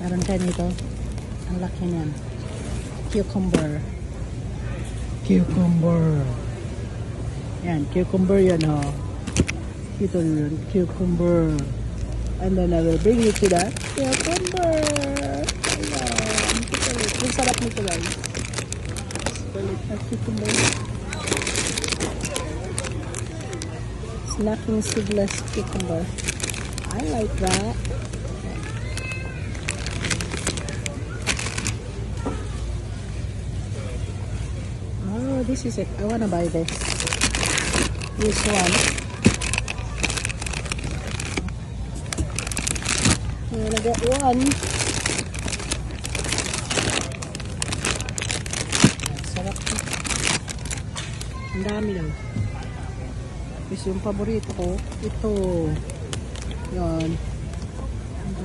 Meron tayo nito. Ang laki niyan. Cucumber. Cucumber. Yan, cucumber yan oh. Ito yun, cucumber. And then I will bring you to that cucumber. Ayan. Kukulit. Ang sarap nito guys. Kulit na cucumber. Snacking seedless cucumber. I like that. This is it. I wanna buy this. This one. I'm gonna get one. Sarap. Ang dami lang. Tapos yung paborito ko, ito. Yan.